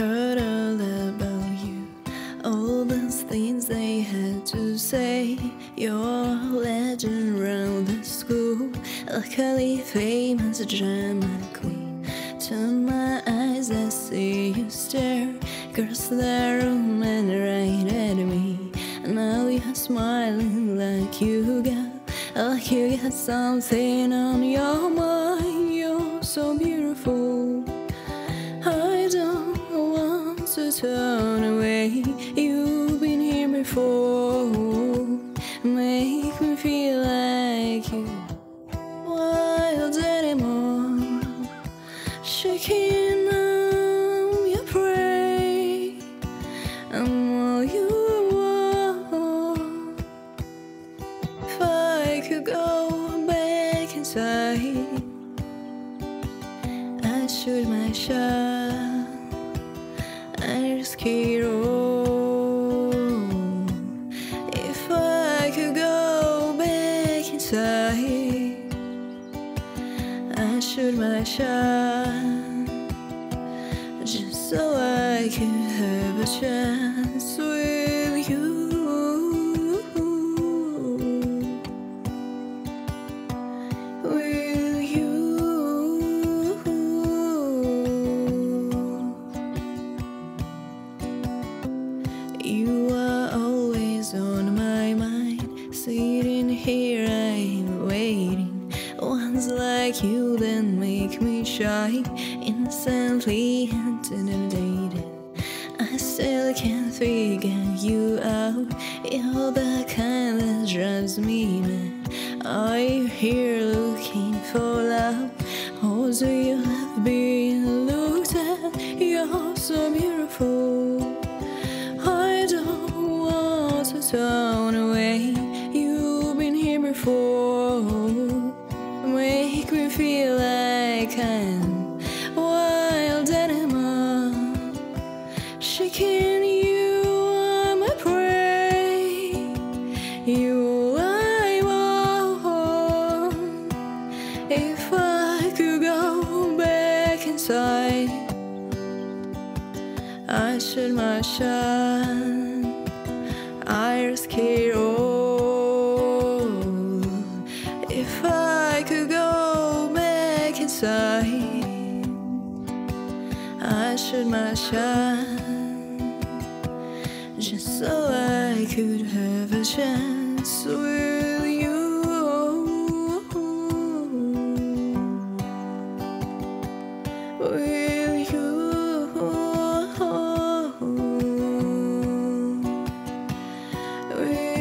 heard all about you. All those things they had to say. You're a legend around the school. Luckily famous drama queen. Turn my eyes, I see you stare. Across the room and right at me. Now you're smiling like you got, like you got something on your mind. You're so beautiful. To turn away. You've been here before. Make me feel like you. Wild anymore. Shaking on your prey. I'm all you want. If I could go back inside. I'd shoot my shot. If I could go back inside, I shoot my shot. Just so I could have a chance you that make me shy, innocently intimidated. I still can't figure you out. You're the kind that drives me mad. Are you here looking for love? Or do you have been looked at? You're so beautiful. I don't want to turn away. You've been here before. Make me feel like I'm wild animal. Shaking you, I'm a prey. You I want. If I could go back inside. I shoot my shine. I risk it all. should my shine just so I could have a chance with you. With you. With